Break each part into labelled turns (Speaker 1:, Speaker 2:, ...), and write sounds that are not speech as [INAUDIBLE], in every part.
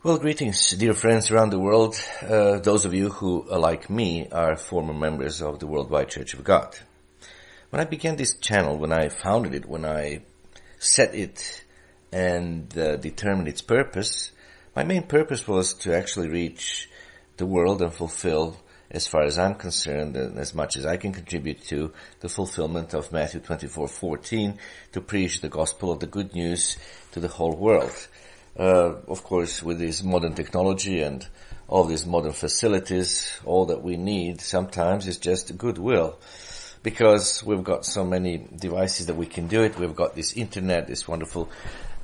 Speaker 1: Well, greetings, dear friends around the world. Uh, those of you who, uh, like me, are former members of the Worldwide Church of God. When I began this channel, when I founded it, when I set it and uh, determined its purpose, my main purpose was to actually reach the world and fulfill, as far as I'm concerned, and as much as I can contribute to the fulfillment of Matthew 24:14, to preach the gospel of the good news to the whole world. Uh, of course, with this modern technology and all these modern facilities, all that we need sometimes is just goodwill. Because we've got so many devices that we can do it. We've got this internet, this wonderful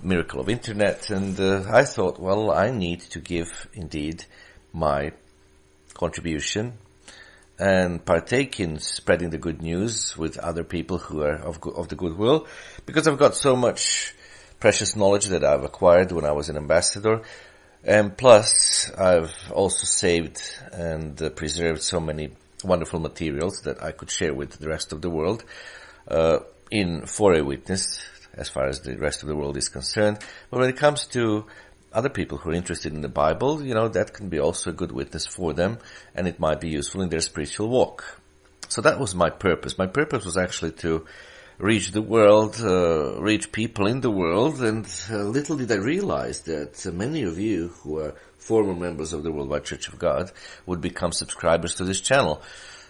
Speaker 1: miracle of internet. And uh, I thought, well, I need to give indeed my contribution and partake in spreading the good news with other people who are of, of the goodwill because I've got so much precious knowledge that I've acquired when I was an ambassador. And plus, I've also saved and uh, preserved so many wonderful materials that I could share with the rest of the world uh, in for a witness, as far as the rest of the world is concerned. But when it comes to other people who are interested in the Bible, you know, that can be also a good witness for them, and it might be useful in their spiritual walk. So that was my purpose. My purpose was actually to reach the world, uh, reach people in the world, and uh, little did I realize that many of you who are former members of the Worldwide Church of God would become subscribers to this channel.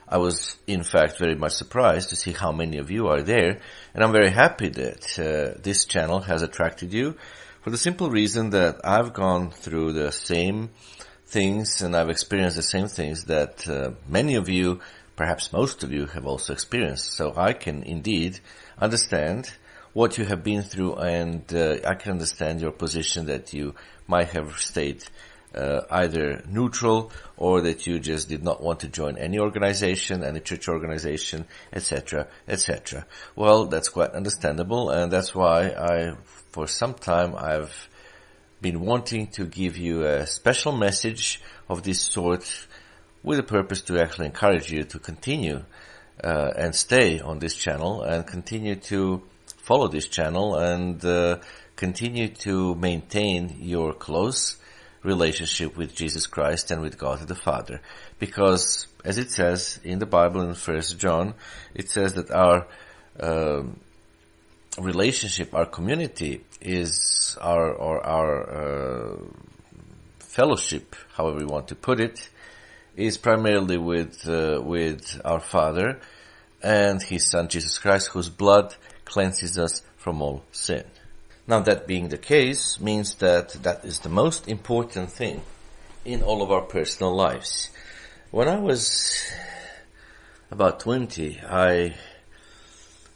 Speaker 1: I was, in fact, very much surprised to see how many of you are there, and I'm very happy that uh, this channel has attracted you for the simple reason that I've gone through the same things and I've experienced the same things that uh, many of you perhaps most of you have also experienced. So I can indeed understand what you have been through and uh, I can understand your position that you might have stayed uh, either neutral or that you just did not want to join any organization, any church organization, etc., etc. Well, that's quite understandable and that's why I, for some time, I've been wanting to give you a special message of this sort with the purpose to actually encourage you to continue uh, and stay on this channel and continue to follow this channel and uh, continue to maintain your close relationship with Jesus Christ and with God the Father. Because as it says in the Bible in First John, it says that our um, relationship, our community is our or our uh, fellowship, however you want to put it, is primarily with uh, with our Father and His Son Jesus Christ, whose blood cleanses us from all sin. Now, that being the case means that that is the most important thing in all of our personal lives. When I was about 20, I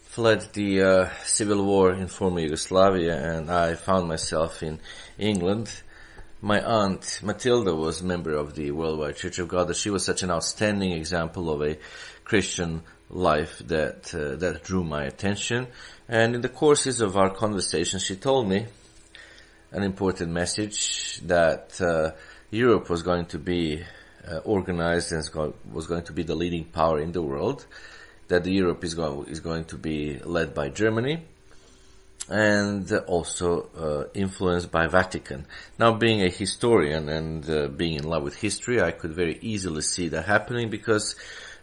Speaker 1: fled the uh, civil war in former Yugoslavia and I found myself in England my aunt Matilda was a member of the Worldwide Church of God. That she was such an outstanding example of a Christian life that uh, that drew my attention. And in the courses of our conversation, she told me an important message that uh, Europe was going to be uh, organized and was going to be the leading power in the world. That Europe is going is going to be led by Germany and also uh, influenced by Vatican. Now, being a historian and uh, being in love with history, I could very easily see that happening because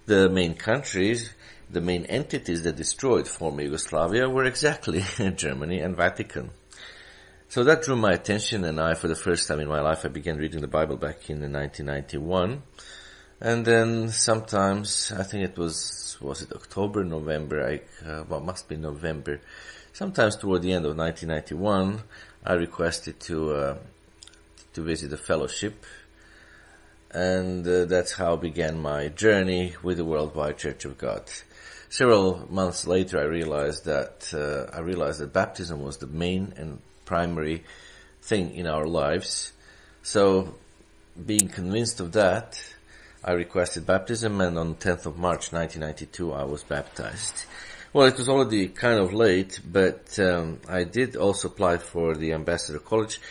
Speaker 1: the main countries, the main entities that destroyed former Yugoslavia were exactly [LAUGHS] Germany and Vatican. So that drew my attention and I, for the first time in my life, I began reading the Bible back in 1991. And then sometimes, I think it was, was it October, November, I, uh, well, must be November, Sometimes toward the end of 1991, I requested to uh, to visit a fellowship, and uh, that's how began my journey with the Worldwide Church of God. Several months later, I realized that uh, I realized that baptism was the main and primary thing in our lives. So, being convinced of that, I requested baptism, and on 10th of March 1992, I was baptized. Well, it was already kind of late, but um, I did also apply for the Ambassador College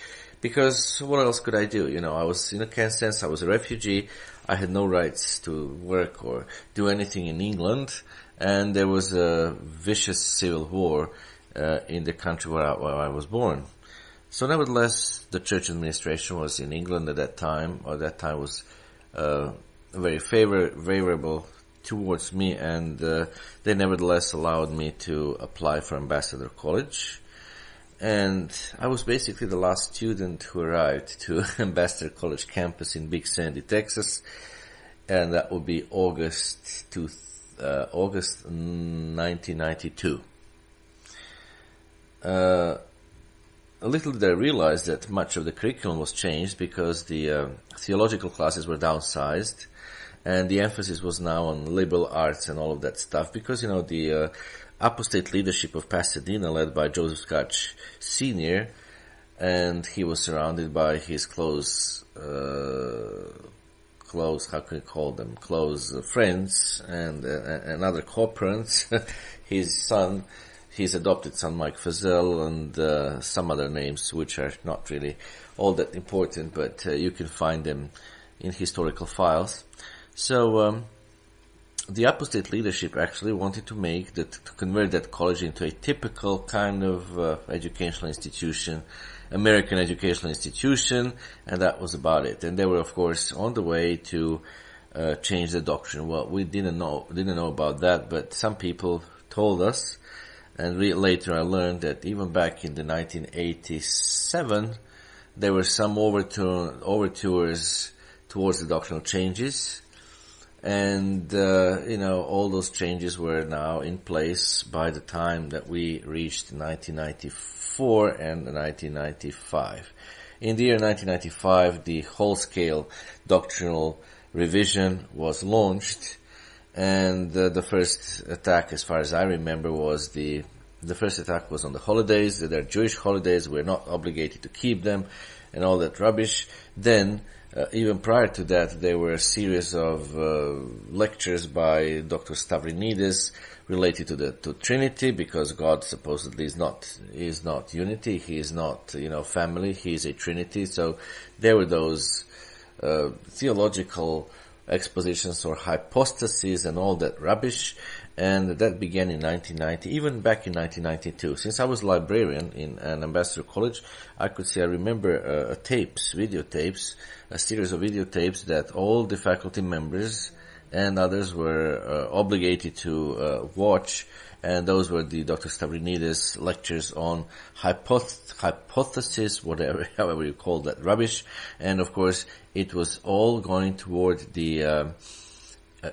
Speaker 1: because what else could I do? You know, I was in a sense I was a refugee. I had no rights to work or do anything in England, and there was a vicious civil war uh, in the country where I, where I was born. So nevertheless, the church administration was in England at that time, or that time was uh, very favor- favorable towards me, and uh, they nevertheless allowed me to apply for Ambassador College. And I was basically the last student who arrived to [LAUGHS] Ambassador College campus in Big Sandy, Texas, and that would be August to uh, August 1992. Uh, a little did I realize that much of the curriculum was changed because the uh, theological classes were downsized and the emphasis was now on liberal arts and all of that stuff because, you know, the uh, apostate leadership of Pasadena led by Joseph Tkach Sr. and he was surrounded by his close, uh, close, how can you call them, close friends and, uh, and other co-parents, [LAUGHS] his son, his adopted son Mike Feazell and uh, some other names which are not really all that important, but uh, you can find them in historical files. So um, the apostate leadership actually wanted to make that to convert that college into a typical kind of uh, educational institution, American educational institution, and that was about it. And they were, of course, on the way to uh, change the doctrine. Well, we didn't know didn't know about that, but some people told us and later I learned that even back in the 1987, there were some overture, overtures towards the doctrinal changes. And, uh, you know, all those changes were now in place by the time that we reached 1994 and 1995. In the year 1995, the whole scale doctrinal revision was launched and uh, the first attack, as far as I remember, was the the first attack was on the holidays. They're Jewish holidays. We're not obligated to keep them, and all that rubbish. Then, uh, even prior to that, there were a series of uh, lectures by Dr. Stavrinides related to the to Trinity, because God supposedly is not is not unity. He is not you know family. He is a Trinity. So there were those uh, theological expositions or hypostases and all that rubbish. And that began in 1990, even back in 1992. Since I was a librarian in an ambassador college, I could see, I remember uh, tapes, videotapes, a series of videotapes that all the faculty members and others were uh, obligated to uh, watch and those were the Dr. Stavrinides lectures on hypoth- hypothesis, whatever, [LAUGHS] however you call that rubbish. And of course, it was all going toward the uh,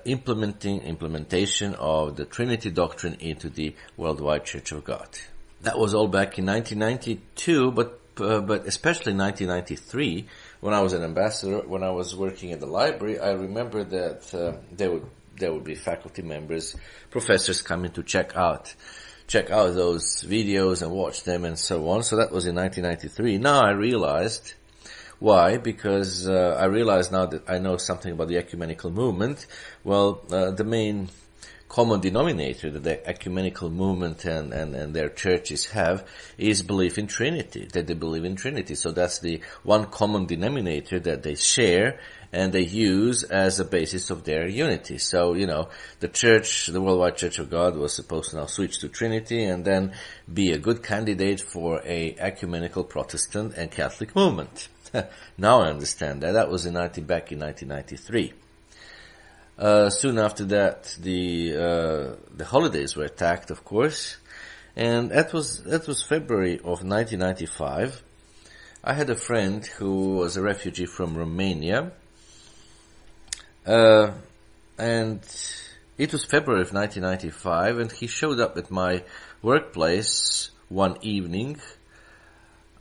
Speaker 1: implementing implementation of the Trinity doctrine into the worldwide Church of God. That was all back in 1992, but uh, but especially 1993 when I was an ambassador, when I was working at the library, I remember that uh, there would there would be faculty members, professors coming to check out check out those videos and watch them and so on. So that was in 1993. Now I realized why? Because uh, I realize now that I know something about the ecumenical movement. Well, uh, the main common denominator that the ecumenical movement and, and, and their churches have is belief in Trinity, that they believe in Trinity. So that's the one common denominator that they share and they use as a basis of their unity. So, you know, the church, the Worldwide Church of God was supposed to now switch to Trinity and then be a good candidate for a ecumenical Protestant and Catholic movement. [LAUGHS] now I understand that. That was in 19, back in 1993. Uh, soon after that, the uh, the holidays were attacked, of course, and that was that was February of 1995. I had a friend who was a refugee from Romania, uh, and it was February of 1995, and he showed up at my workplace one evening.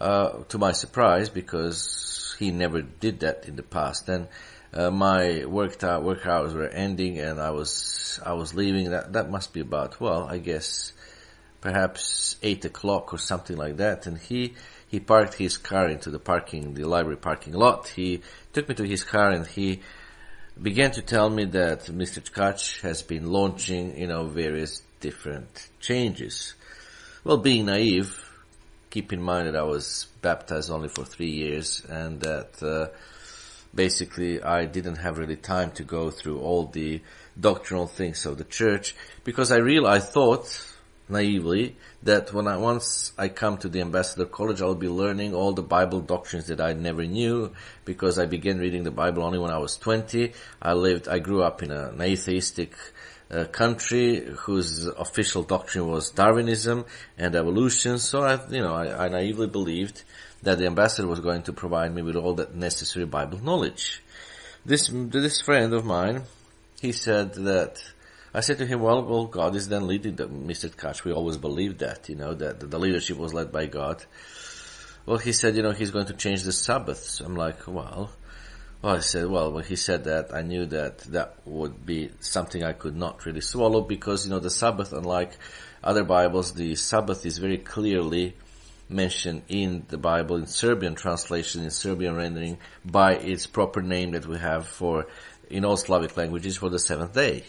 Speaker 1: Uh, to my surprise, because he never did that in the past, and uh, my work work hours were ending and I was I was leaving. That that must be about well, I guess perhaps eight o'clock or something like that. And he he parked his car into the parking the library parking lot. He took me to his car and he began to tell me that Mr. Tkach has been launching you know various different changes. Well, being naive, keep in mind that I was baptized only for three years and that. Uh, basically I didn't have really time to go through all the doctrinal things of the church because I real I thought naively that when I once I come to the ambassador college, I'll be learning all the Bible doctrines that I never knew because I began reading the Bible only when I was 20. I lived, I grew up in an atheistic uh, country whose official doctrine was Darwinism and evolution. So I, you know, I, I naively believed that the ambassador was going to provide me with all that necessary Bible knowledge. This, this friend of mine, he said that I said to him, well, well, God is then leading the Mr. Tkach. We always believed that, you know, that the leadership was led by God. Well, he said, you know, he's going to change the Sabbaths. I'm like, well, well, I said, well, when he said that, I knew that that would be something I could not really swallow because, you know, the Sabbath, unlike other Bibles, the Sabbath is very clearly mentioned in the Bible in Serbian translation, in Serbian rendering, by its proper name that we have for, in all Slavic languages, for the seventh day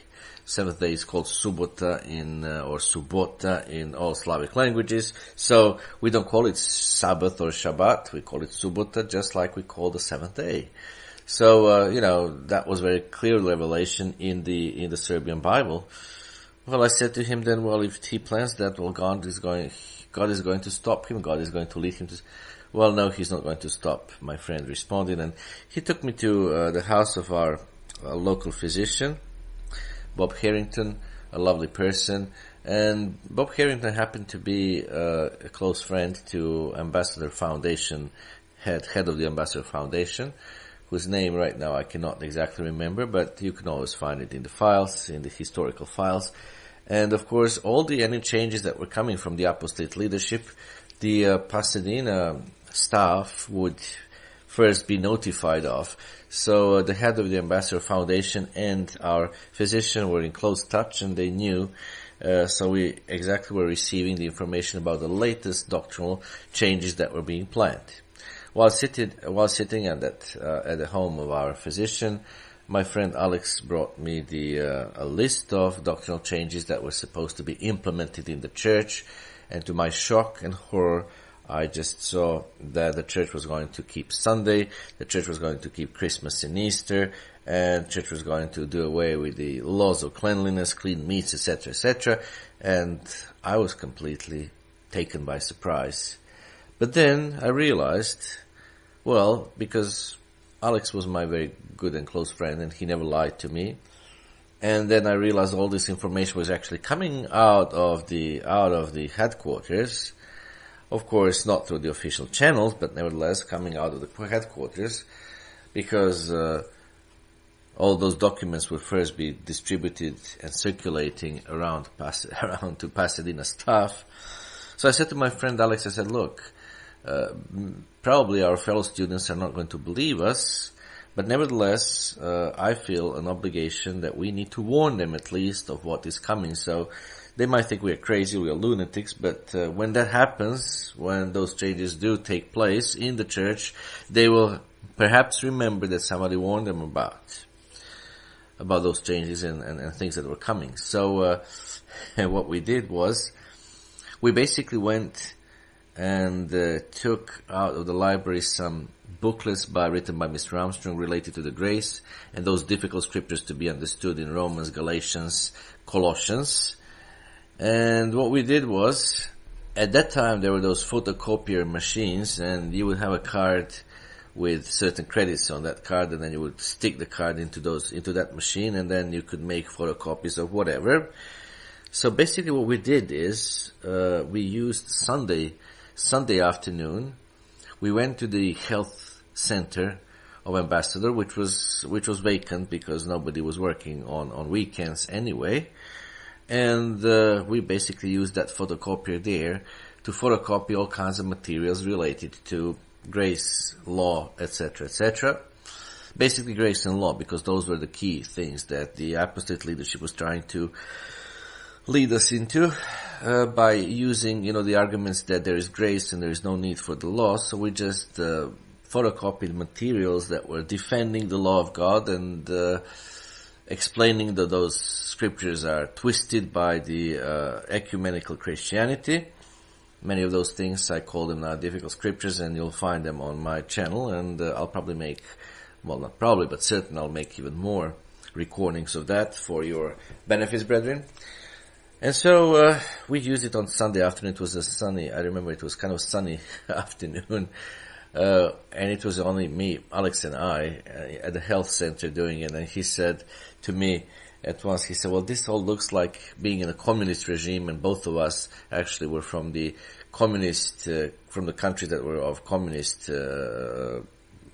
Speaker 1: seventh day is called subota in uh, or subota in all Slavic languages. So we don't call it Sabbath or Shabbat. We call it subota, just like we call the seventh day. So uh, you know that was very clear revelation in the in the Serbian Bible. Well, I said to him then, well, if he plans that, well, God is going, God is going to stop him. God is going to lead him to. Well, no, he's not going to stop. My friend responded, and he took me to uh, the house of our uh, local physician Bob Harrington, a lovely person. And Bob Harrington happened to be uh, a close friend to Ambassador Foundation, head, head of the Ambassador Foundation, whose name right now I cannot exactly remember, but you can always find it in the files, in the historical files. And of course, all the any changes that were coming from the apostolic leadership, the uh, Pasadena staff would first be notified of. So uh, the head of the Ambassador Foundation and our physician were in close touch and they knew uh, so we exactly were receiving the information about the latest doctrinal changes that were being planned. While sitting, while sitting at that, uh, at the home of our physician, my friend Alex brought me the, uh, a list of doctrinal changes that were supposed to be implemented in the church, and to my shock and horror, I just saw that the church was going to keep Sunday, the church was going to keep Christmas and Easter, and church was going to do away with the laws of cleanliness, clean meats, etc., etc. And I was completely taken by surprise. But then I realized, well, because Alex was my very good and close friend and he never lied to me. And then I realized all this information was actually coming out of the, out of the headquarters of course, not through the official channels, but nevertheless coming out of the headquarters, because uh, all those documents will first be distributed and circulating around Pas- [LAUGHS] around to Pasadena staff. So I said to my friend Alex, I said, look, uh, probably our fellow students are not going to believe us, but nevertheless, uh, I feel an obligation that we need to warn them at least of what is coming. So they might think we're crazy, we're lunatics, but uh, when that happens, when those changes do take place in the church, they will perhaps remember that somebody warned them about about those changes and, and, and things that were coming. So uh, [LAUGHS] what we did was we basically went and uh, took out of the library some booklets by written by Mr. Armstrong related to the grace and those difficult scriptures to be understood in Romans, Galatians, Colossians. And what we did was, at that time there were those photocopier machines and you would have a card with certain credits on that card and then you would stick the card into those, into that machine and then you could make photocopies of whatever. So basically what we did is, uh, we used Sunday, Sunday afternoon, we went to the health center of Ambassador, which was, which was vacant because nobody was working on, on weekends anyway and uh, we basically use that photocopier there to photocopy all kinds of materials related to grace, law, etc., etc. Basically grace and law, because those were the key things that the apostate leadership was trying to lead us into uh, by using, you know, the arguments that there is grace and there is no need for the law. So we just uh, photocopied materials that were defending the law of God and uh, explaining that those scriptures are twisted by the uh, ecumenical Christianity. Many of those things I call them now difficult scriptures, and you'll find them on my channel. And uh, I'll probably make, well, not probably, but certain I'll make even more recordings of that for your benefits, brethren. And so uh, we used it on Sunday afternoon. It was a sunny. I remember it was kind of sunny [LAUGHS] afternoon, uh, and it was only me, Alex, and I uh, at the health center doing it. And he said to me at once, he said, "Well, this all looks like being in a communist regime, and both of us actually were from the communist, uh, from the country that were of communist." Uh,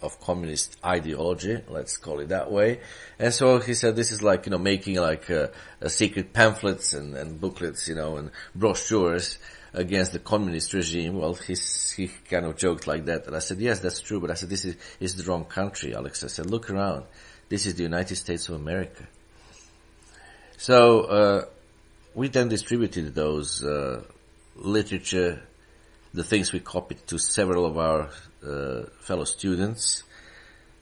Speaker 1: of communist ideology, let's call it that way. And so he said this is like, you know, making like uh, secret pamphlets and, and, booklets, you know, and brochures against the communist regime. Well, he's, he kind of joked like that. And I said, yes, that's true. But I said, this is, is the wrong country, Alex. I said, look around. This is the United States of America. So, uh, we then distributed those, uh, literature, the things we copied to several of our uh, fellow students.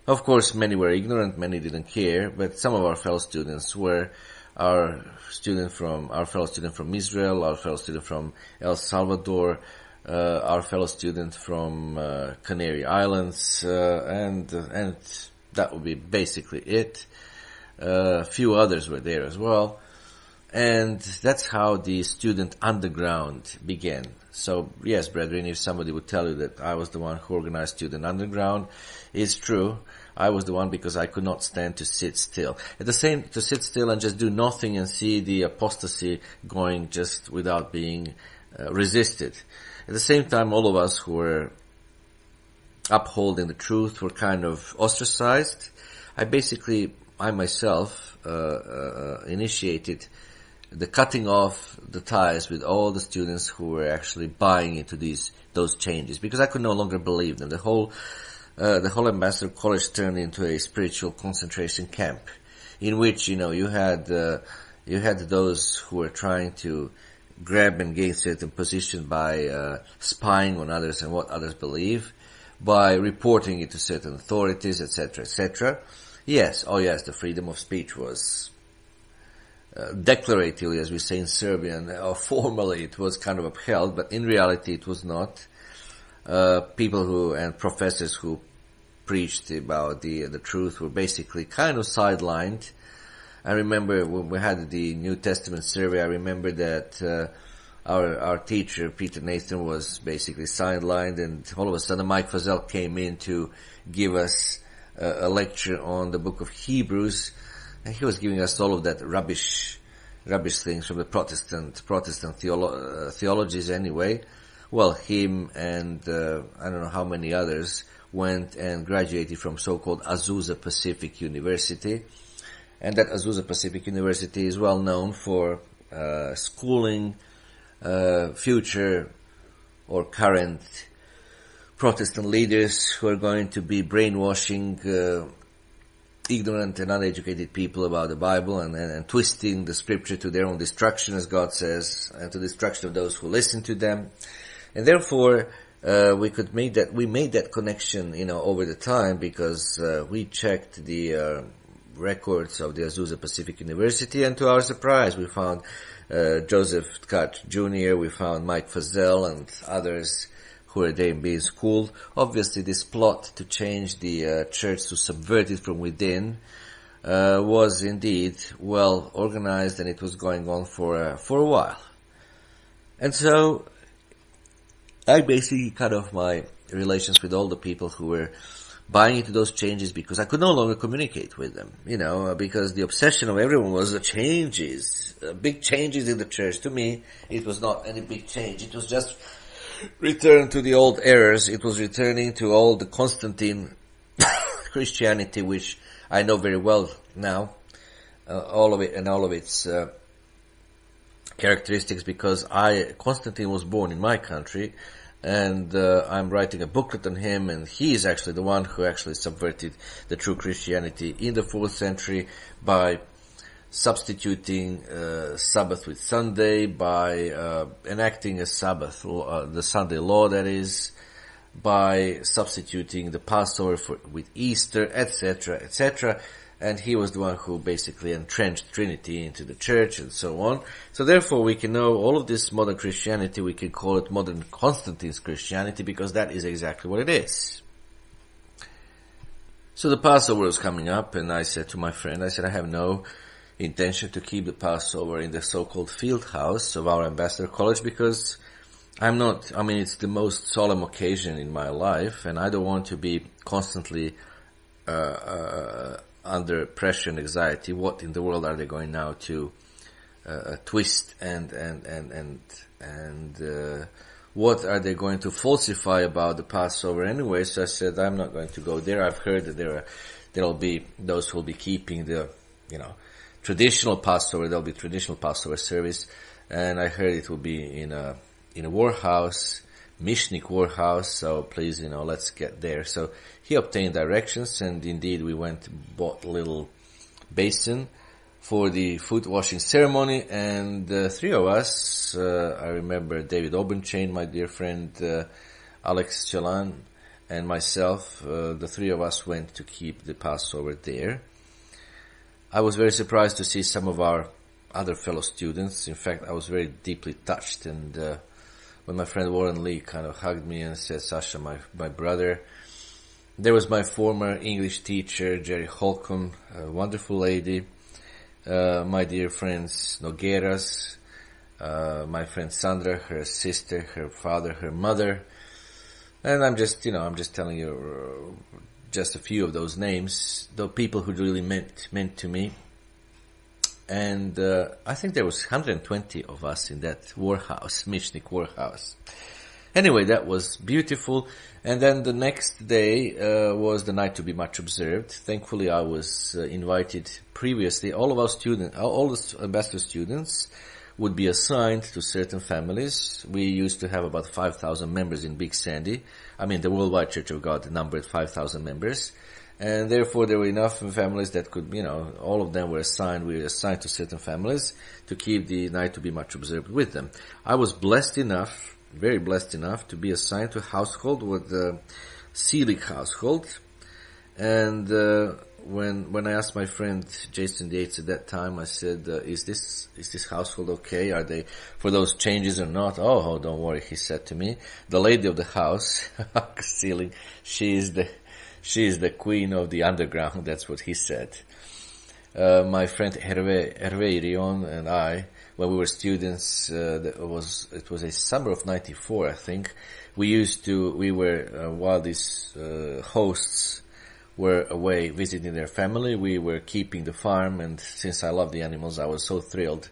Speaker 1: Of course, many were ignorant, many didn't care, but some of our fellow students were our student from, our fellow student from Israel, our fellow student from El Salvador, uh, our fellow student from uh, Canary Islands, uh, and and that would be basically it. Uh, a few others were there as well, and that's how the student underground began. So yes, brethren, if somebody would tell you that I was the one who organized Student Underground, it's true. I was the one because I could not stand to sit still. At the same, to sit still and just do nothing and see the apostasy going just without being uh, resisted. At the same time, all of us who were upholding the truth were kind of ostracized. I basically, I myself, uh, uh, initiated the cutting off the ties with all the students who were actually buying into these those changes because I could no longer believe them. The whole uh, the whole ambassador college turned into a spiritual concentration camp, in which you know you had uh, you had those who were trying to grab and gain certain position by uh, spying on others and what others believe, by reporting it to certain authorities, etc., etc. Yes, oh yes, the freedom of speech was uh, declaratively, as we say in Serbian, or [LAUGHS] formally it was kind of upheld, but in reality it was not. Uh, people who, and professors who preached about the, the truth were basically kind of sidelined. I remember when we had the New Testament survey, I remember that, uh, our, our teacher, Peter Nathan, was basically sidelined and all of a sudden Mike Feazell came in to give us a, a lecture on the book of Hebrews, and he was giving us all of that rubbish, rubbish things from the Protestant, Protestant theolo- uh, theologies anyway. Well, him and uh, I don't know how many others went and graduated from so-called Azusa Pacific University. And that Azusa Pacific University is well known for uh, schooling uh, future or current Protestant leaders who are going to be brainwashing uh, ignorant and uneducated people about the Bible and, and, and, twisting the scripture to their own destruction, as God says, and to destruction of those who listen to them. And therefore, uh, we could make that, we made that connection, you know, over the time because, uh, we checked the, uh, records of the Azusa Pacific University and to our surprise we found, uh, Joseph Tkach Jr., we found Mike Feazell and others who are there being school. Obviously, this plot to change the uh, church to subvert it from within uh, was indeed well organized, and it was going on for uh, for a while. And so, I basically cut off my relations with all the people who were buying into those changes because I could no longer communicate with them, you know, because the obsession of everyone was the changes, uh, big changes in the church. To me, it was not any big change. It was just return to the old errors. It was returning to all the Constantine [COUGHS] Christianity, which I know very well now, uh, all of it and all of its uh, characteristics, because I Constantine was born in my country, and uh, I'm writing a booklet on him, and he is actually the one who actually subverted the true Christianity in the fourth century by substituting uh, Sabbath with Sunday by uh, enacting a Sabbath, uh, the Sunday law that is, by substituting the Passover for, with Easter, etc., etc. And he was the one who basically entrenched Trinity into the church and so on. So therefore we can know all of this modern Christianity, we can call it modern Constantine's Christianity because that is exactly what it is. So the Passover was coming up and I said to my friend, I said, I have no intention to keep the Passover in the so-called field house of our ambassador college because I'm not, I mean, it's the most solemn occasion in my life and I don't want to be constantly, uh, uh, under pressure and anxiety. What in the world are they going now to, uh, uh twist and, and, and, and, and, uh, what are they going to falsify about the Passover anyway? So I said, I'm not going to go there. I've heard that there are, there'll be those who will be keeping the, you know, traditional Passover. There'll be traditional Passover service. And I heard it will be in a, in a warehouse, Mishnik warehouse. So please, you know, let's get there. So he obtained directions and indeed we went, bought a little basin for the foot washing ceremony and the three of us, uh, I remember David Obenchain, my dear friend, uh, Alex Chalan and myself, uh, the three of us went to keep the Passover there. I was very surprised to see some of our other fellow students. In fact, I was very deeply touched and, uh, when my friend Warren Lee kind of hugged me and said, Sasha, my, my brother, there was my former English teacher, Jerry Holcomb, a wonderful lady, uh, my dear friends Nogueras, uh, my friend Sandra, her sister, her father, her mother, and I'm just, you know, I'm just telling you uh, just a few of those names, the people who really meant meant to me. And uh, I think there was 120 of us in that warehouse, Mishnik warehouse. Anyway, that was beautiful. And then the next day uh, was the night to be much observed. Thankfully, I was uh, invited previously. All of our students, all the ambassador students would be assigned to certain families. We used to have about 5,000 members in Big Sandy. I mean, the Worldwide Church of God numbered 5,000 members. And therefore there were enough families that could, you know, all of them were assigned, we were assigned to certain families to keep the night to be much observed with them. I was blessed enough very blessed enough to be assigned to a household with the Seelig household. And uh, when when I asked my friend Jason Yates at that time, I said, uh, "Is this is this household okay? Are they for those changes or not?" Oh, oh don't worry, he said to me. The lady of the house, [LAUGHS] Seelig, she is the she is the queen of the underground. That's what he said. Uh, my friend Hervé, Hervé Irion and I, when we were students, uh, it was it was a summer of '94, I think. We used to we were uh, while these uh, hosts were away visiting their family, we were keeping the farm, and since I love the animals, I was so thrilled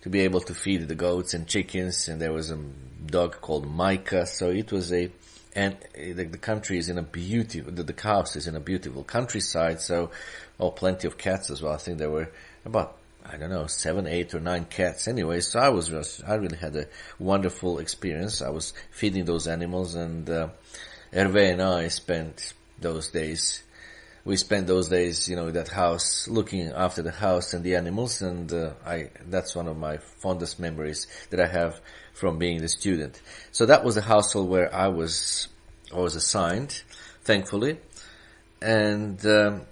Speaker 1: to be able to feed the goats and chickens. And there was a dog called Micah, so it was a and the, the country is in a beautiful the, the house is in a beautiful countryside. So, oh, plenty of cats as well. I think there were about I don't know, seven, eight or nine cats anyway. So I was, just, I really had a wonderful experience. I was feeding those animals and, uh, Hervé and I spent those days, we spent those days, you know, that house looking after the house and the animals and, uh, I, that's one of my fondest memories that I have from being the student. So that was the household where I was, I was assigned, thankfully. And, um,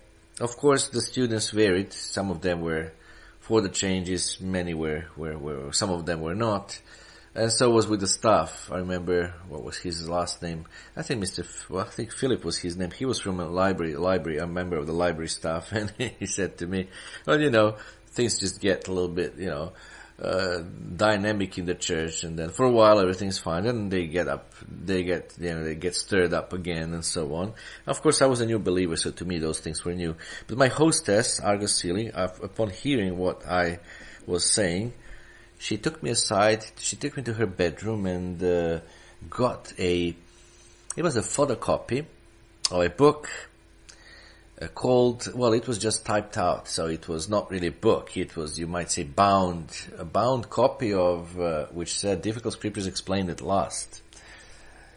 Speaker 1: of course the students varied. Some of them were for the changes. Many were, were, were, some of them were not. And so was with the staff. I remember, what was his last name? I think Mr. F- well, I think Philip was his name. He was from a library, library, a member of the library staff, [LAUGHS] and he said to me, well, you know, things just get a little bit, you know, uh, dynamic in the church and then for a while everything's fine and they get up, they get, you know, they get stirred up again and so on. Of course I was a new believer so to me those things were new. But my hostess, Argus Seelig, upon hearing what I was saying, she took me aside, she took me to her bedroom and uh, got a, it was a photocopy of a book called, well, it was just typed out, so it was not really a book. It was, you might say, bound, a bound copy of, uh, which said difficult scriptures explained at last.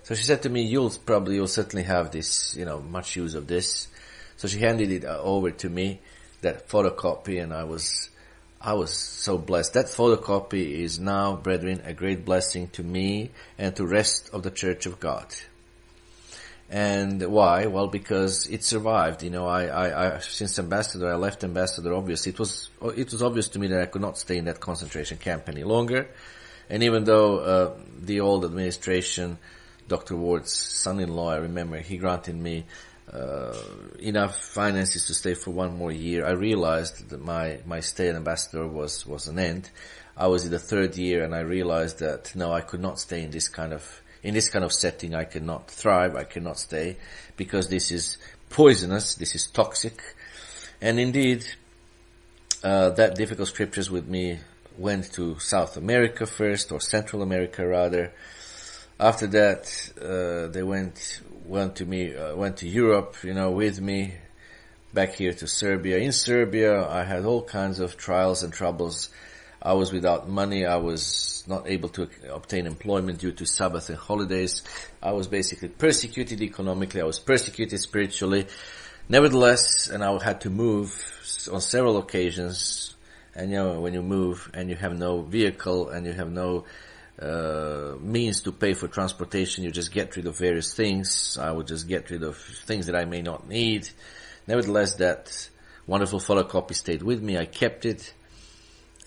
Speaker 1: So she said to me, you'll probably, you'll certainly have this, you know, much use of this. So she handed it uh, over to me, that photocopy, and I was, I was so blessed. That photocopy is now, brethren, a great blessing to me and to rest of the Church of God. And why? Well, because it survived. You know, I, I, I, since ambassador, I left ambassador. Obviously, it was it was obvious to me that I could not stay in that concentration camp any longer. And even though uh, the old administration, Dr. Ward's son-in-law, I remember, he granted me uh, enough finances to stay for one more year, I realized that my, my stay as ambassador was, was an end. I was in the third year and I realized that no, I could not stay in this kind of, in this kind of setting. I cannot thrive. I cannot stay because this is poisonous. This is toxic. And indeed, uh, that difficult scriptures with me went to South America first or Central America rather. After that, uh, they went went to me, uh, went to Europe, you know, with me back here to Serbia. In Serbia, I had all kinds of trials and troubles. I was without money. I was not able to obtain employment due to Sabbath and holidays. I was basically persecuted economically. I was persecuted spiritually. Nevertheless, and I had to move on several occasions. And you know, when you move and you have no vehicle and you have no uh, means to pay for transportation. You just get rid of various things. I would just get rid of things that I may not need. Nevertheless, that wonderful photocopy stayed with me. I kept it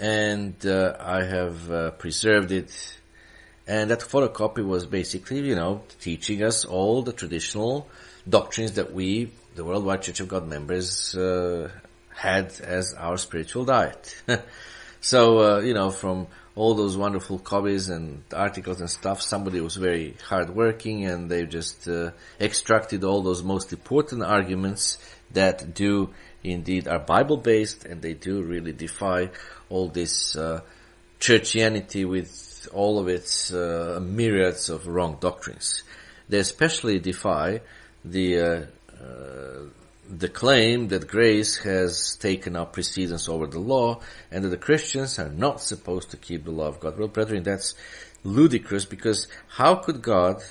Speaker 1: and uh, I have uh, preserved it. And that photocopy was basically, you know, teaching us all the traditional doctrines that we, the Worldwide Church of God members, uh, had as our spiritual diet. [LAUGHS] so, uh, you know, from all those wonderful copies and articles and stuff. Somebody was very hardworking and they just uh, extracted all those most important arguments that do indeed are Bible based and they do really defy all this uh, churchianity with all of its uh, myriads of wrong doctrines. They especially defy the uh, uh, the claim that grace has taken up precedence over the law and that the Christians are not supposed to keep the law of God. Well, brethren, that's ludicrous because how could God,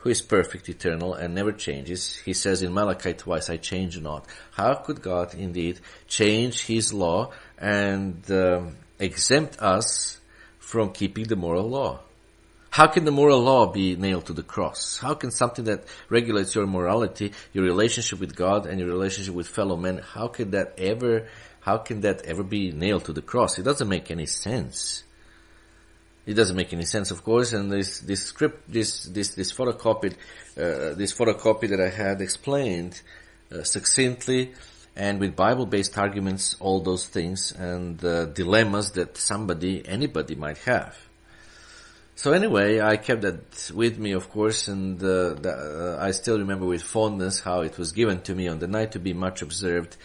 Speaker 1: who is perfect, eternal, and never changes, he says in Malachi twice, I change not. How could God indeed change his law and um, exempt us from keeping the moral law? How can the moral law be nailed to the cross? How can something that regulates your morality, your relationship with God and your relationship with fellow men, how can that ever, how can that ever be nailed to the cross? It doesn't make any sense. It doesn't make any sense, of course, and this, this script, this, this, this photocopied, uh, this photocopy that I had explained uh, succinctly and with Bible-based arguments, all those things and uh, dilemmas that somebody, anybody might have. So anyway, I kept that with me, of course, and uh, the, uh, I still remember with fondness how it was given to me on the night to be much observed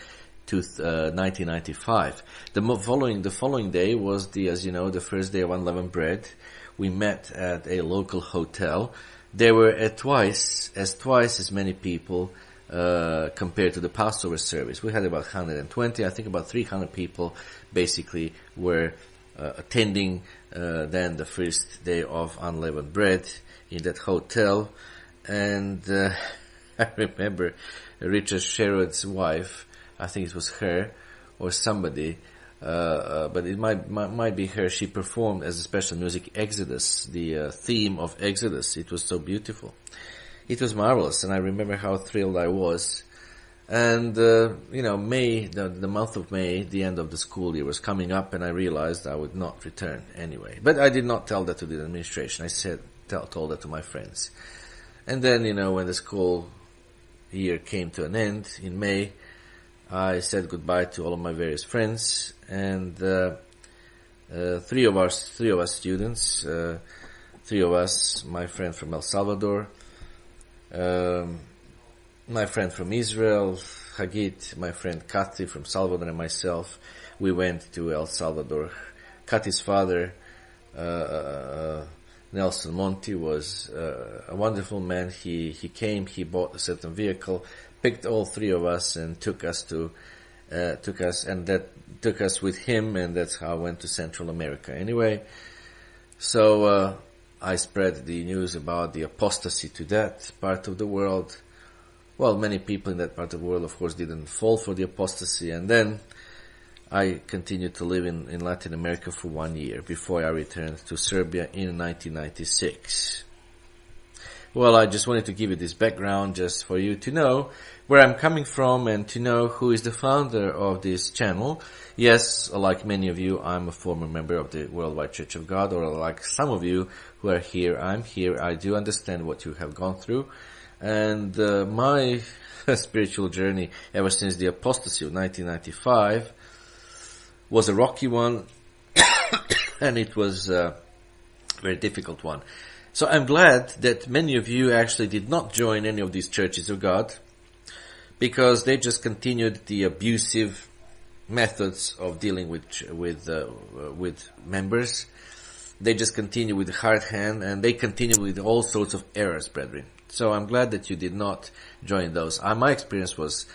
Speaker 1: to uh, 1995. The following the following day was the, as you know, the first day of unleavened bread. We met at a local hotel. There were at twice as twice as many people uh, compared to the Passover service. We had about 120. I think about 300 people basically were uh, attending uh, then the first day of unleavened bread in that hotel. And uh, [LAUGHS] I remember Richard Sherrod's wife, I think it was her or somebody, uh, uh, but it might, might, might be her. She performed as a special music Exodus, the uh, theme of Exodus. It was so beautiful. It was marvelous, and I remember how thrilled I was and, uh, you know, May, the, the month of May, the end of the school year was coming up and I realized I would not return anyway. But I did not tell that to the administration. I said, tell, told that to my friends. And then, you know, when the school year came to an end in May, I said goodbye to all of my various friends and, uh, uh, three of us, three of us students, uh, three of us, my friend from El Salvador, um, my friend from Israel, Hagit, my friend Kathy from Salvador and myself, we went to El Salvador. Kathy's father, uh, uh, Nelson Monti was uh, a wonderful man. He, he came, he bought a certain vehicle, picked all three of us and took us to, uh, took us, and that took us with him and that's how I went to Central America. Anyway, so, uh, I spread the news about the apostasy to that part of the world well, many people in that part of the world, of course, didn't fall for the apostasy. And then I continued to live in, in Latin America for one year before I returned to Serbia in 1996. Well, I just wanted to give you this background just for you to know where I'm coming from and to know who is the founder of this channel. Yes, like many of you, I'm a former member of the Worldwide Church of God, or like some of you who are here, I'm here. I do understand what you have gone through And uh, my [LAUGHS] spiritual journey ever since the apostasy of 1995 was a rocky one, [COUGHS] and it was a very difficult one. So I'm glad that many of you actually did not join any of these churches of God because they just continued the abusive methods of dealing with with uh, with members. They just continue with the hard hand and they continue with all sorts of errors, brethren. So I'm glad that you did not join those. Uh, my experience was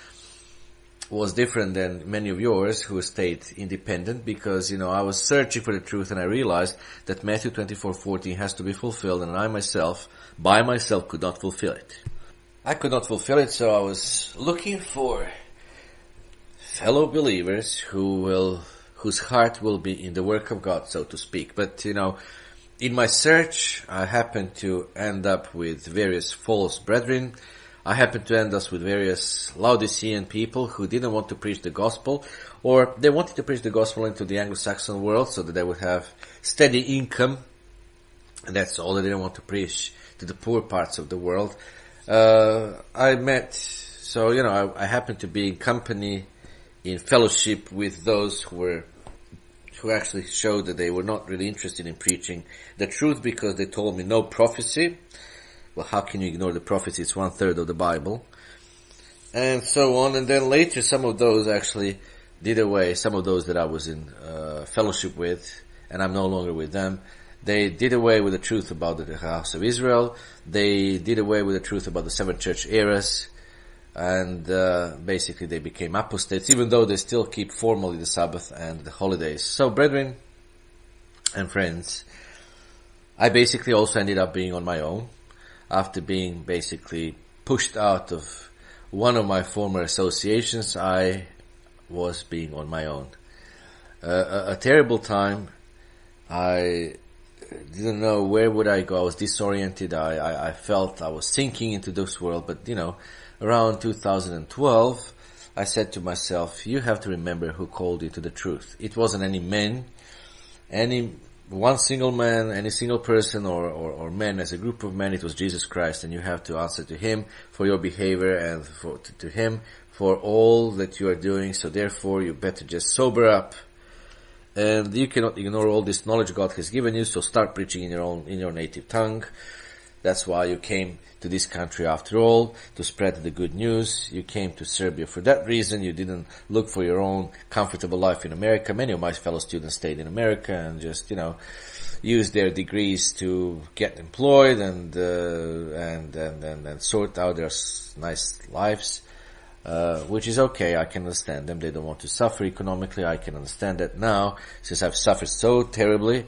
Speaker 1: was different than many of yours who stayed independent because, you know, I was searching for the truth and I realized that Matthew 24:14 has to be fulfilled and I myself, by myself, could not fulfill it. I could not fulfill it, so I was looking for fellow believers who will, whose heart will be in the work of God, so to speak. But, you know, in my search, I happened to end up with various false brethren. I happened to end up with various Laodicean people who didn't want to preach the gospel, or they wanted to preach the gospel into the Anglo-Saxon world so that they would have steady income. And that's all they didn't want to preach to the poor parts of the world. Uh, I met, so, you know, I, I happened to be in company in fellowship with those who were who actually showed that they were not really interested in preaching the truth because they told me no prophecy. Well, how can you ignore the prophecy? It's one third of the Bible. And so on. And then later some of those actually did away, some of those that I was in uh, fellowship with, and I'm no longer with them, they did away with the truth about the house of Israel. They did away with the truth about the seven church eras and uh, basically they became apostates, even though they still keep formally the Sabbath and the holidays. So, brethren and friends, I basically also ended up being on my own after being basically pushed out of one of my former associations. I was being on my own. Uh, a, a terrible time. I didn't know where would I go. I was disoriented. I, I, I felt I was sinking into this world, but you know, around 2012, I said to myself, you have to remember who called you to the truth. It wasn't any men, any one single man, any single person or, or, or men as a group of men, it was Jesus Christ and you have to answer to Him for your behavior and for, to, to Him for all that you are doing. So therefore you better just sober up and you cannot ignore all this knowledge God has given you. So start preaching in your own, in your native tongue. That's why you came to this country after all, to spread the good news. You came to Serbia for that reason. You didn't look for your own comfortable life in America. Many of my fellow students stayed in America and just, you know, used their degrees to get employed and, uh, and, and, and, and, sort out their nice lives. Uh, which is okay. I can understand them. They don't want to suffer economically. I can understand that now, since I've suffered so terribly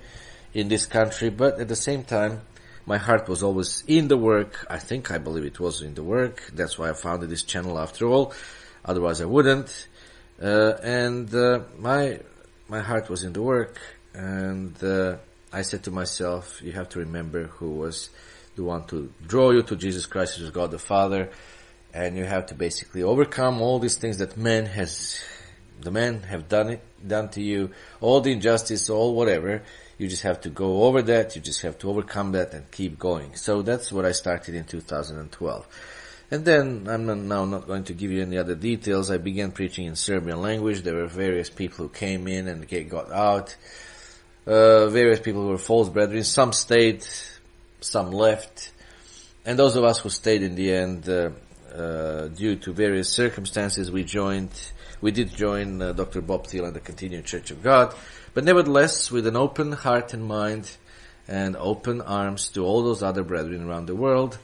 Speaker 1: in this country. But at the same time, my heart was always in the work. I think I believe it was in the work. That's why I founded this channel after all. Otherwise I wouldn't. Uh, and uh, my my heart was in the work, and uh, I said to myself, "You have to remember who was the one to draw you to Jesus Christ, who is God the Father, and you have to basically overcome all these things that man has, the men have done it, done to you, all the injustice, all whatever." You just have to go over that. You just have to overcome that and keep going. So that's what I started in 2012. And then I'm now not going to give you any other details. I began preaching in Serbian language. There were various people who came in and got out. Uh, various people who were false brethren. Some stayed, some left. And those of us who stayed in the end, uh, uh, due to various circumstances, we joined, we did join uh, Dr. Bob Thiel and the Continuing Church of God. But nevertheless, with an open heart and mind and open arms to all those other brethren around the world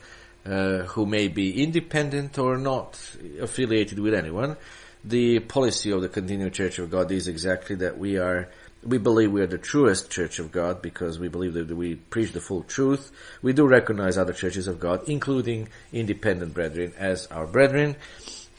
Speaker 1: uh, who may be independent or not affiliated with anyone, the policy of the Continuing Church of God is exactly that we are we believe we are the truest church of God because we believe that we preach the full truth. We do recognize other churches of God, including independent brethren as our brethren.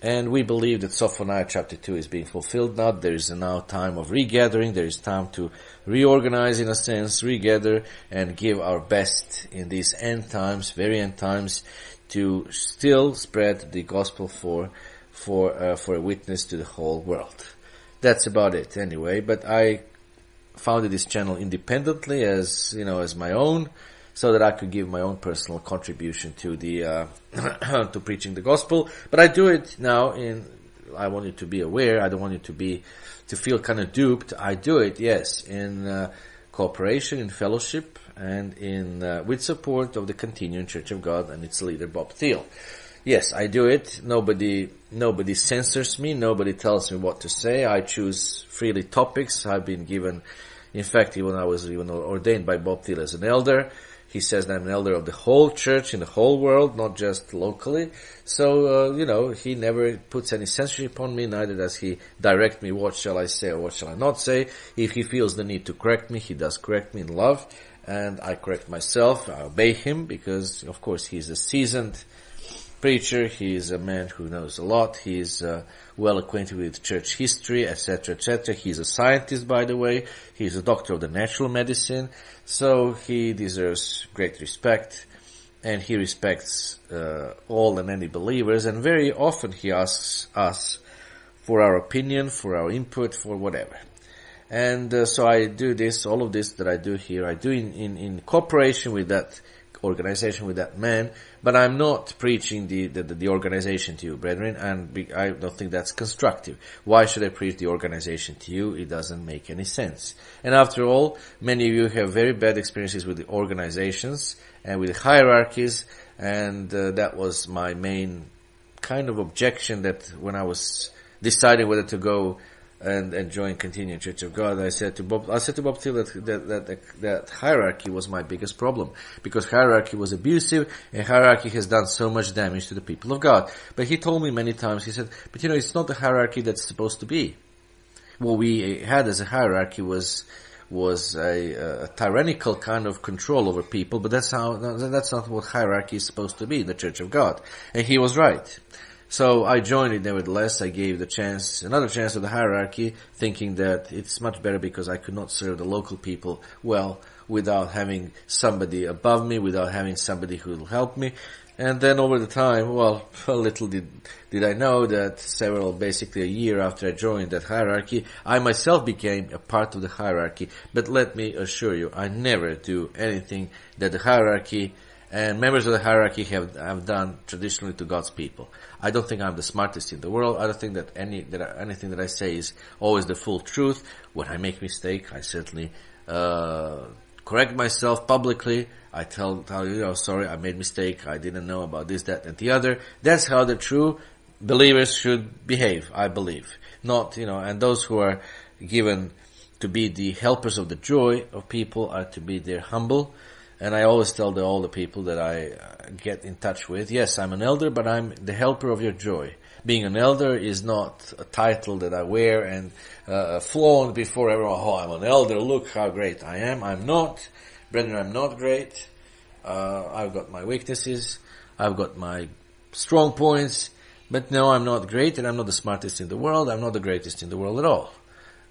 Speaker 1: And we believe that Sophoniah chapter 2 is being fulfilled now. There is now time of regathering. There is time to reorganize in a sense, regather and give our best in these end times, very end times, to still spread the gospel for, for, uh, for a witness to the whole world. That's about it anyway, but I founded this channel independently as, you know, as my own so that I could give my own personal contribution to the uh, [CLEARS THROAT] to preaching the gospel. But I do it now in. I want you to be aware. I don't want you to be to feel kind of duped. I do it, yes, in uh, cooperation, in fellowship, and in uh, with support of the Continuing Church of God and its leader Bob Thiel. Yes, I do it. Nobody, nobody censors me. Nobody tells me what to say. I choose freely topics. I've been given, in fact, even I was even ordained by Bob Thiel as an elder. He says that I'm an elder of the whole church in the whole world, not just locally. So, uh, you know, he never puts any censorship on me, neither does he direct me what shall I say or what shall I not say. If he feels the need to correct me, he does correct me in love, and I correct myself, I obey him, because of course he's a seasoned preacher, He is a man who knows a lot, he's uh, well acquainted with church history, etc., etc. He is a scientist, by the way. He is a doctor of the natural medicine, so he deserves great respect, and he respects uh, all and any believers. And very often he asks us for our opinion, for our input, for whatever. And uh, so I do this, all of this that I do here, I do in, in, in cooperation with that organization with that man, but I'm not preaching the, the, the organization to you, brethren, and I don't think that's constructive. Why should I preach the organization to you? It doesn't make any sense. And after all, many of you have very bad experiences with the organizations and with the hierarchies, and uh, that was my main kind of objection that when I was deciding whether to go and, join Continuing Church of God, I said to Bob, I said to Bob Thiel that, that, that, that, hierarchy was my biggest problem. Because hierarchy was abusive and hierarchy has done so much damage to the people of God. But he told me many times, he said, but you know, it's not the hierarchy that's supposed to be. What we had as a hierarchy was, was a, a, tyrannical kind of control over people, but that's how, that's not what hierarchy is supposed to be in the Church of God. And he was right. So I joined it nevertheless. I gave the chance, another chance to the hierarchy, thinking that it's much better because I could not serve the local people well without having somebody above me, without having somebody who will help me. And then over the time, well, [LAUGHS] little did, did I know that several, basically a year after I joined that hierarchy, I myself became a part of the hierarchy. But let me assure you, I never do anything that the hierarchy and members of the hierarchy have, have done traditionally to God's people. I don't think I'm the smartest in the world. I don't think that any that anything that I say is always the full truth. When I make mistake, I certainly uh, correct myself publicly. I tell tell you, oh, sorry, I made mistake. I didn't know about this, that, and the other. That's how the true believers should behave. I believe, not you know, and those who are given to be the helpers of the joy of people are to be their humble and I always tell the, all the people that I uh, get in touch with, yes, I'm an elder, but I'm the helper of your joy. Being an elder is not a title that I wear and uh, flaunt before everyone, oh, I'm an elder, look how great I am. I'm not. Brethren, I'm not great. Uh, I've got my weaknesses. I've got my strong points. But no, I'm not great and I'm not the smartest in the world. I'm not the greatest in the world at all.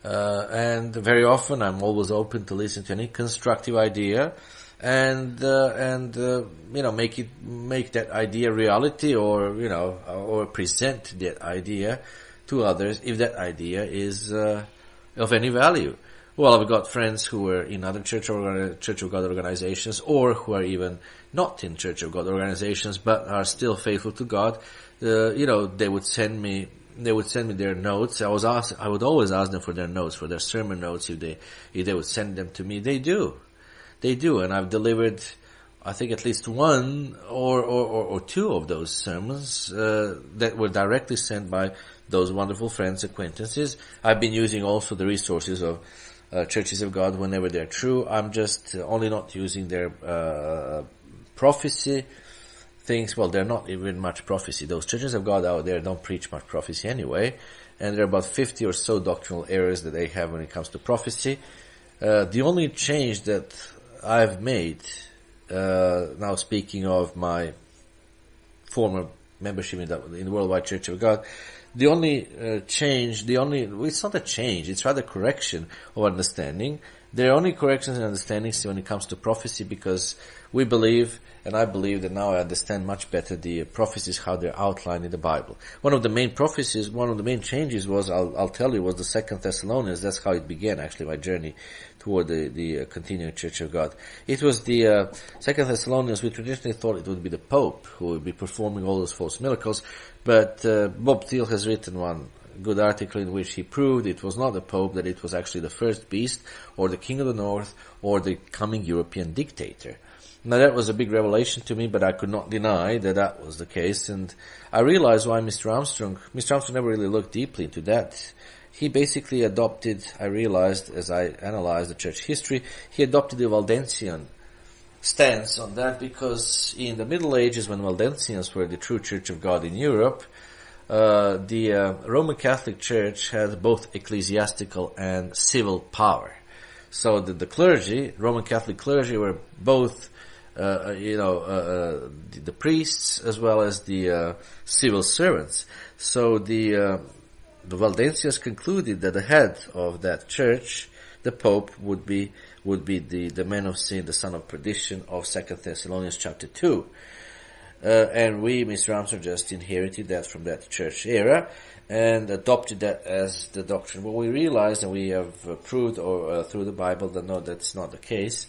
Speaker 1: Uh, and very often I'm always open to listen to any constructive idea and uh, and uh, you know make it make that idea reality or you know or present that idea to others if that idea is uh, of any value. Well, I've got friends who are in other church or Church of God organizations, or who are even not in Church of God organizations, but are still faithful to God. Uh, you know, they would send me they would send me their notes. I was asked, I would always ask them for their notes, for their sermon notes, if they if they would send them to me. They do they do, and I've delivered, I think at least one or, or, or, two of those sermons uh, that were directly sent by those wonderful friends, acquaintances. I've been using also the resources of uh, Churches of God whenever they're true. I'm just only not using their uh, prophecy things. Well, they're not even much prophecy. Those Churches of God out there don't preach much prophecy anyway. And there are about 50 or so doctrinal errors that they have when it comes to prophecy. Uh, the only change that I've made, uh, now speaking of my former membership in the, in the Worldwide Church of God, the only uh, change, the only, it's not a change, it's rather correction of understanding, There are only corrections and understandings when it comes to prophecy because we believe, and I believe that now I understand much better the prophecies, how they're outlined in the Bible. One of the main prophecies, one of the main changes was, I'll, I'll tell you, was the Second Thessalonians. That's how it began, actually, my journey toward the, the uh, continuing Church of God. It was the uh, Second Thessalonians. We traditionally thought it would be the Pope who would be performing all those false miracles, but uh, Bob Thiel has written one good article in which he proved it was not the Pope, that it was actually the first beast, or the King of the North, or the coming European dictator. Now that was a big revelation to me, but I could not deny that that was the case, and I realized why Mr. Armstrong, Mr. Armstrong never really looked deeply into that. He basically adopted, I realized as I analyzed the church history, he adopted the Waldensian stance on that because in the Middle Ages when Waldensians were the true Church of God in Europe, uh, the uh, Roman Catholic Church had both ecclesiastical and civil power. So the, the clergy, Roman Catholic clergy, were both, uh, you know, uh, uh, the, the, priests as well as the uh, civil servants. So the the Waldensians concluded that the head of that church, the Pope, would be would be the, the man of sin, the son of perdition of Second Thessalonians chapter two. Uh, and we, Mr. Armstrong, just inherited that from that church era and adopted that as the doctrine. But we realized, and we have proved or uh, through the Bible that no, that's not the case.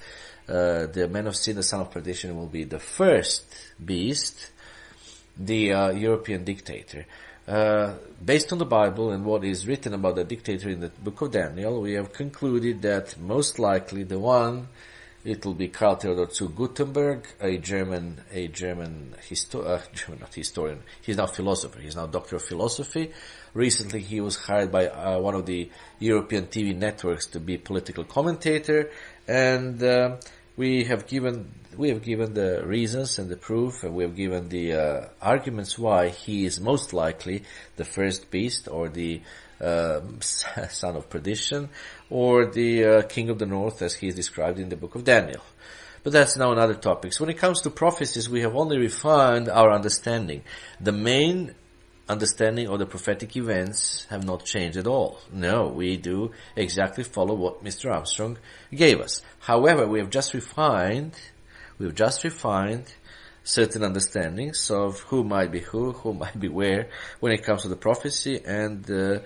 Speaker 1: Uh, the man of sin, the son of perdition, will be the first beast, the European dictator. Uh, based on the Bible and what is written about the dictator in the book of Daniel, we have concluded that most likely the one it will be Karl Theodor zu Guttenberg, a German, a German, histo- uh, [LAUGHS] German, not historian. He's now philosopher. He's now doctor of philosophy. Recently, he was hired by uh, one of the European TV networks to be political commentator, and uh, we have given we have given the reasons and the proof, and we have given the uh, arguments why he is most likely the first beast or the uh, [LAUGHS] son of perdition, or the uh, king of the north as he is described in the book of Daniel. But that's now another topic. So when it comes to prophecies, we have only refined our understanding. The main understanding of the prophetic events have not changed at all. No, we do exactly follow what Mr. Armstrong gave us. However, we have just refined, we've just refined certain understandings of who might be who, who might be where when it comes to the prophecy and uh,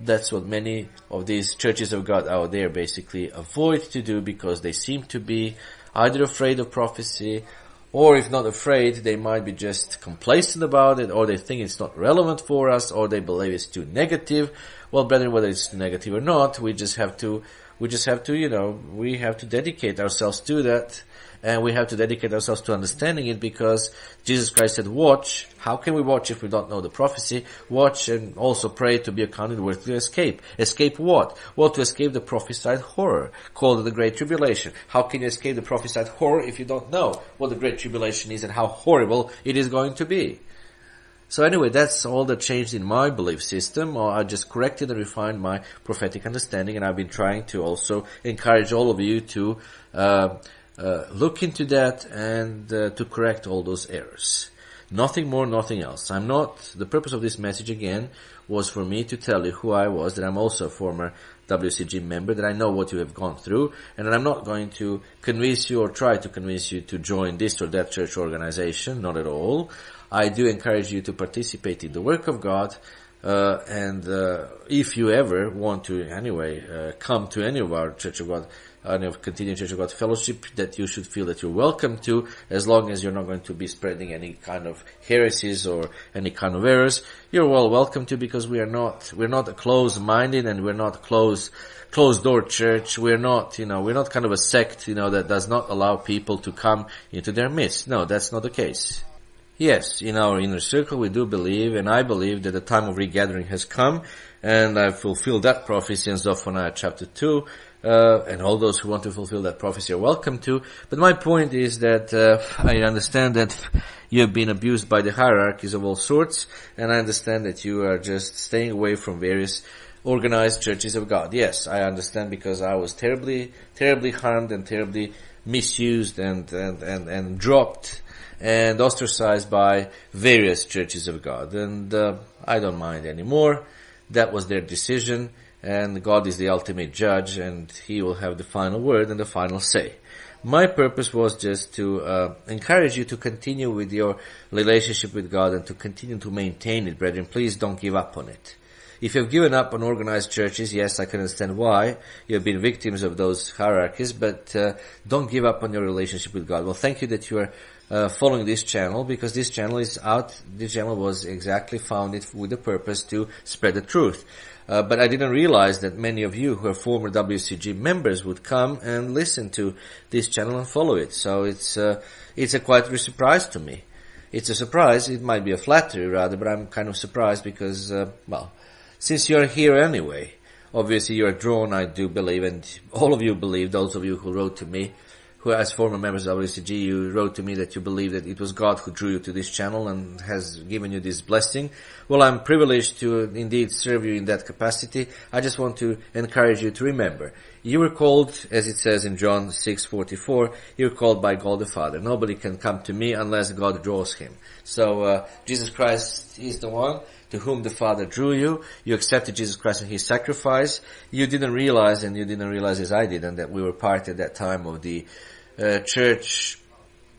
Speaker 1: that's what many of these churches of God out there basically avoid to do because they seem to be either afraid of prophecy or if not afraid, they might be just complacent about it, or they think it's not relevant for us, or they believe it's too negative. Well, brethren, whether it's negative or not, we just have to, we just have to, you know, we have to dedicate ourselves to that and we have to dedicate ourselves to understanding it because Jesus Christ said, watch. How can we watch if we don't know the prophecy? Watch and also pray to be accounted worthy to escape. Escape what? Well, to escape the prophesied horror called the Great Tribulation. How can you escape the prophesied horror if you don't know what the Great Tribulation is and how horrible it is going to be? So anyway, that's all that changed in my belief system. Or I just corrected and refined my prophetic understanding, and I've been trying to also encourage all of you to uh, uh, look into that and uh, to correct all those errors. Nothing more, nothing else. I'm not, the purpose of this message again was for me to tell you who I was, that I'm also a former WCG member, that I know what you have gone through, and that I'm not going to convince you or try to convince you to join this or that church organization, not at all. I do encourage you to participate in the work of God, uh, and uh, if you ever want to, anyway, uh, come to any of our Church of God and of continuing Church of God fellowship that you should feel that you're welcome to as long as you're not going to be spreading any kind of heresies or any kind of errors. You're well welcome to because we are not, we're not a closed-minded and we're not closed, closed door church. We're not, you know, we're not kind of a sect, you know, that does not allow people to come into their midst. No, that's not the case. Yes, in our inner circle we do believe, and I believe that the time of regathering has come, and I've fulfilled that prophecy in Zephaniah chapter 2, uh, and all those who want to fulfill that prophecy are welcome to. But my point is that uh, I understand that you have been abused by the hierarchies of all sorts, and I understand that you are just staying away from various organized churches of God. Yes, I understand because I was terribly, terribly harmed and terribly misused and, and, and, and dropped and ostracized by various churches of God. And uh, I don't mind anymore. That was their decision and God is the ultimate judge and He will have the final word and the final say. My purpose was just to uh, encourage you to continue with your relationship with God and to continue to maintain it, brethren. Please don't give up on it. If you've given up on organized churches, yes, I can understand why. You've been victims of those hierarchies, but uh, don't give up on your relationship with God. Well, thank you that you are uh, following this channel because this channel is out. This channel was exactly founded with the purpose to spread the truth. Uh, but I didn't realize that many of you who are former WCG members would come and listen to this channel and follow it. So it's uh, it's a quite a surprise to me. It's a surprise. It might be a flattery rather, but I'm kind of surprised because uh, well, since you're here anyway, obviously you're drawn. I do believe, and all of you believe. Those of you who wrote to me who as former members of WCG, you wrote to me that you believe that it was God who drew you to this channel and has given you this blessing. Well, I'm privileged to indeed serve you in that capacity. I just want to encourage you to remember, you were called, as it says in John 6:44, you're called by God the Father. Nobody can come to me unless God draws him. So uh, Jesus Christ is the one to whom the Father drew you. You accepted Jesus Christ and His sacrifice. You didn't realize, and you didn't realize as I did, and that we were part at that time of the uh, church,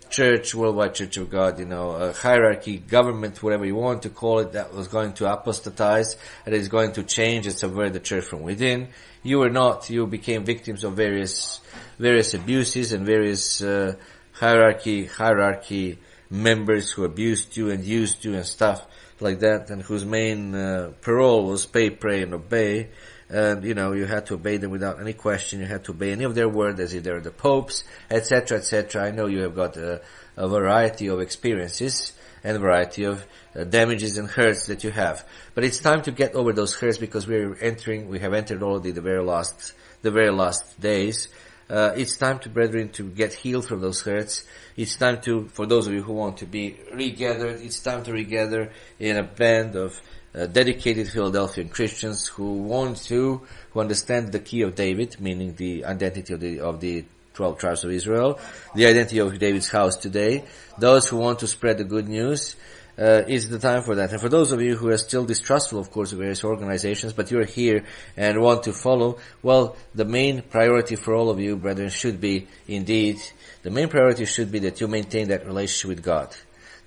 Speaker 1: church, worldwide church of God, you know, a hierarchy, government, whatever you want to call it, that was going to apostatize and is going to change and subvert the church from within. You were not, you became victims of various, various abuses and various, uh, hierarchy, hierarchy members who abused you and used you and stuff like that and whose main, uh, parole was pay, pray and obey and you know you had to obey them without any question. You had to obey any of their word, as if they're the popes, etc., etc. I know you have got a, a, variety of experiences and variety of uh, damages and hurts that you have, but it's time to get over those hurts because we're entering. We have entered already the very last, the very last days. Uh, it's time to brethren to get healed from those hurts. It's time to, for those of you who want to be regathered, it's time to regather in a band of uh, dedicated Philadelphian Christians who want to, who understand the key of David, meaning the identity of the, of the 12 tribes of Israel, the identity of David's house today, those who want to spread the good news, uh, is the time for that. And for those of you who are still distrustful, of course, of various organizations, but you're here and want to follow, well, the main priority for all of you, brethren, should be indeed, the main priority should be that you maintain that relationship with God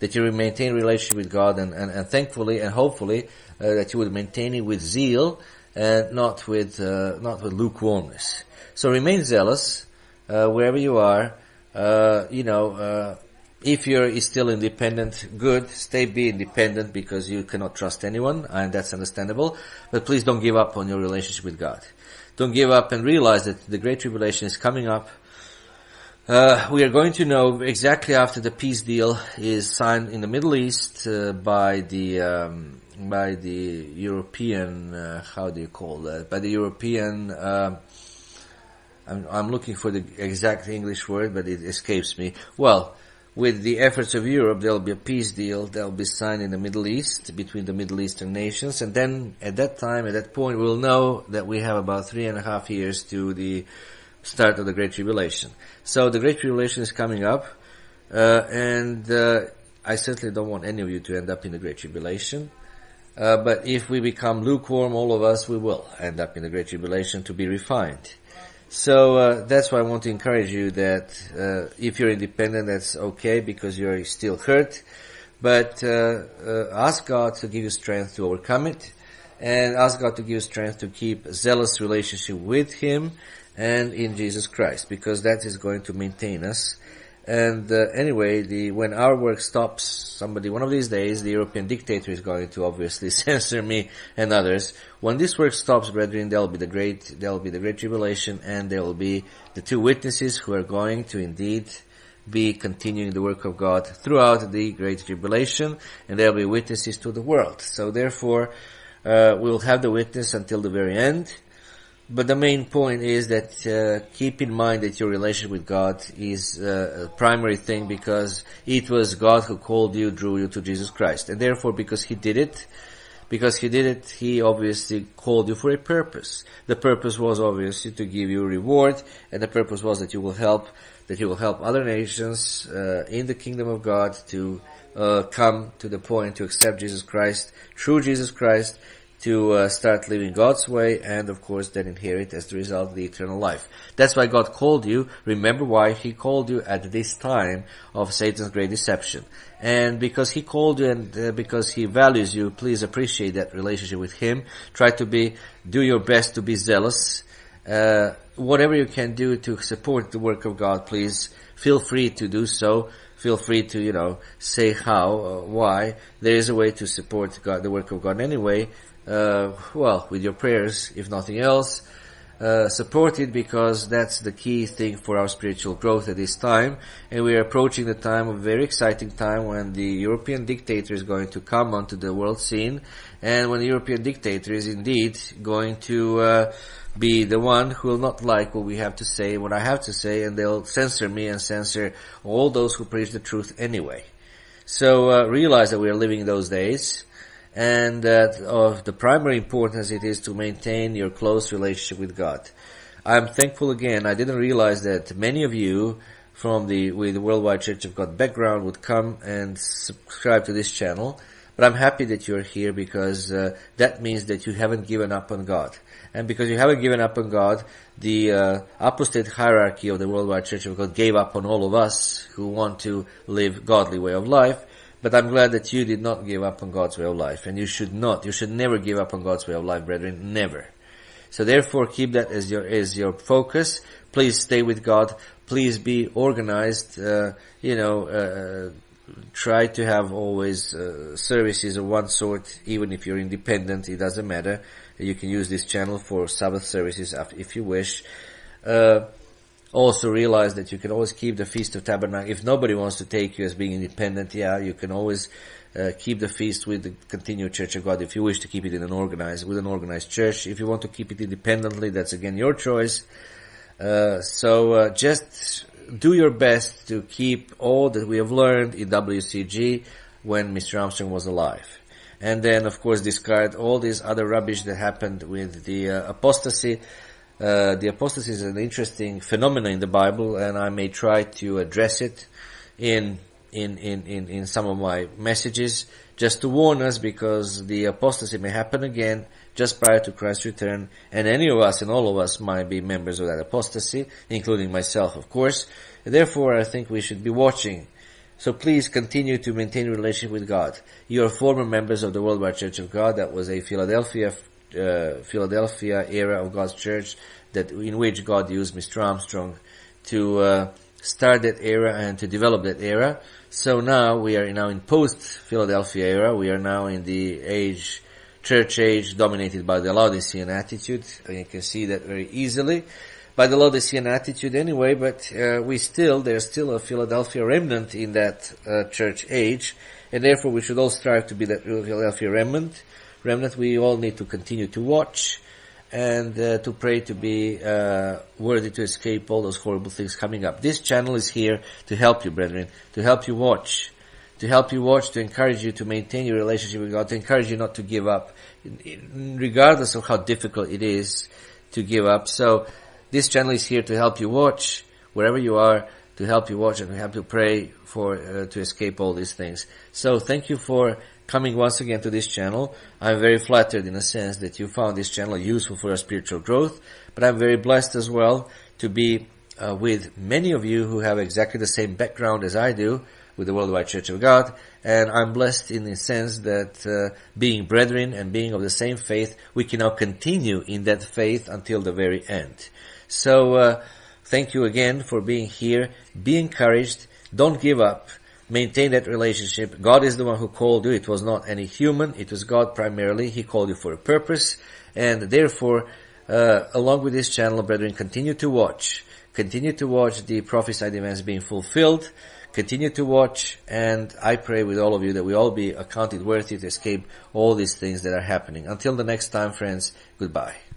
Speaker 1: that you maintain relationship with God and, and, and thankfully and hopefully uh, that you will maintain it with zeal and not with uh, not with lukewarmness. So remain zealous uh, wherever you are. Uh, you know, uh, if you're still independent, good. Stay be independent because you cannot trust anyone, and that's understandable. But please don't give up on your relationship with God. Don't give up and realize that the Great Tribulation is coming up uh, we are going to know exactly after the peace deal is signed in the Middle East uh, by the um, by the European uh, how do you call that? By the European um, I'm, I'm, looking for the exact English word but it escapes me. Well with the efforts of Europe there will be a peace deal that will be signed in the Middle East between the Middle Eastern nations. And then at that time at that point we'll know that we have about three and a half years to the start of the Great Tribulation. So the Great Tribulation is coming up, uh, and uh, I certainly don't want any of you to end up in the Great Tribulation. Uh, but if we become lukewarm, all of us, we will end up in the Great Tribulation to be refined. So uh, that's why I want to encourage you that uh, if you're independent, that's okay because you're still hurt. But uh, ask God to give you strength to overcome it, and ask God to give you strength to keep a zealous relationship with Him and in Jesus Christ, because that is going to maintain us. And uh, anyway, the when our work stops, somebody one of these days, the European dictator is going to obviously [LAUGHS] censor me and others. When this work stops, brethren, there will be the great, there will be the great tribulation, and there will be the two witnesses who are going to indeed be continuing the work of God throughout the great tribulation, and there will be witnesses to the world. So therefore, uh, we'll have the witness until the very end. But the main point is that uh, keep in mind that your relationship with God is uh, a primary thing because it was God who called you, drew you to Jesus Christ. And therefore, because He did it, because He did it, He obviously called you for a purpose. The purpose was obviously to give you reward, and the purpose was that you will help, that you will help other nations uh, in the kingdom of God to uh, come to the point to accept Jesus Christ through Jesus Christ to uh, start living God's way and of course then inherit as the result of the eternal life. That's why God called you. Remember why He called you at this time of Satan's great deception. And because He called you and uh, because He values you, please appreciate that relationship with Him. Try to be, do your best to be zealous. Uh, whatever you can do to support the work of God, please feel free to do so feel free to, you know, say how, uh, why. There is a way to support God, the work of God anyway uh, well, with your prayers, if nothing else. Uh, support it because that's the key thing for our spiritual growth at this time. And we are approaching the time, a very exciting time when the European dictator is going to come onto the world scene. And when the European dictator is indeed going to, uh, be the one who will not like what we have to say, what I have to say, and they'll censor me and censor all those who preach the truth anyway. So, uh, realize that we are living those days and that of the primary importance it is to maintain your close relationship with God. I'm thankful again. I didn't realize that many of you from the with the Worldwide Church of God background would come and subscribe to this channel. But I'm happy that you're here because uh, that means that you haven't given up on God. And because you haven't given up on God, the uh, apostate hierarchy of the Worldwide Church of God gave up on all of us who want to live godly way of life but I'm glad that you did not give up on God's way of life. And you should not. You should never give up on God's way of life, brethren. Never. So therefore keep that as your, as your focus. Please stay with God. Please be organized. Uh, you know, uh, try to have always uh, services of one sort, even if you're independent. It doesn't matter. You can use this channel for Sabbath services if you wish. Also realize that you can always keep the Feast of Tabernacle. If nobody wants to take you as being independent, yeah, you can always uh, keep the feast with the continued Church of God if you wish to keep it in an organized, with an organized church. If you want to keep it independently, that's again your choice. Uh, so uh, just do your best to keep all that we have learned in WCG when Mr. Armstrong was alive. And then, of course, discard all this other rubbish that happened with the uh, apostasy uh, the apostasy is an interesting phenomenon in the Bible, and I may try to address it in in in in, in some of my messages, just to warn us, because the apostasy may happen again just prior to Christ's return, and any of us and all of us might be members of that apostasy, including myself, of course. Therefore, I think we should be watching. So please continue to maintain relationship with God. You are former members of the Worldwide Church of God. That was a Philadelphia uh, Philadelphia era of God's church that in which God used Mr. Armstrong to uh, start that era and to develop that era. So now we are now in post Philadelphia era. We are now in the age, church age dominated by the Laodicean attitude. And you can see that very easily by the Laodicean attitude anyway, but uh, we still, there's still a Philadelphia remnant in that uh, church age, and therefore we should all strive to be that Philadelphia remnant remnant, we all need to continue to watch and uh, to pray to be uh, worthy to escape all those horrible things coming up. This channel is here to help you, brethren, to help you watch, to help you watch, to encourage you to maintain your relationship with God, to encourage you not to give up, regardless of how difficult it is to give up. So this channel is here to help you watch wherever you are, to help you watch and to help you pray for uh, to escape all these things. So thank you for coming once again to this channel. I'm very flattered in a sense that you found this channel useful for your spiritual growth, but I'm very blessed as well to be uh, with many of you who have exactly the same background as I do with the Worldwide Church of God, and I'm blessed in the sense that uh, being brethren and being of the same faith, we can now continue in that faith until the very end. So, uh, thank you again for being here. Be encouraged. Don't give up maintain that relationship. God is the one who called you. It was not any human. It was God primarily. He called you for a purpose. And therefore, uh, along with this channel, brethren, continue to watch. Continue to watch the prophesied events being fulfilled. Continue to watch. And I pray with all of you that we all be accounted worthy to escape all these things that are happening. Until the next time, friends, goodbye.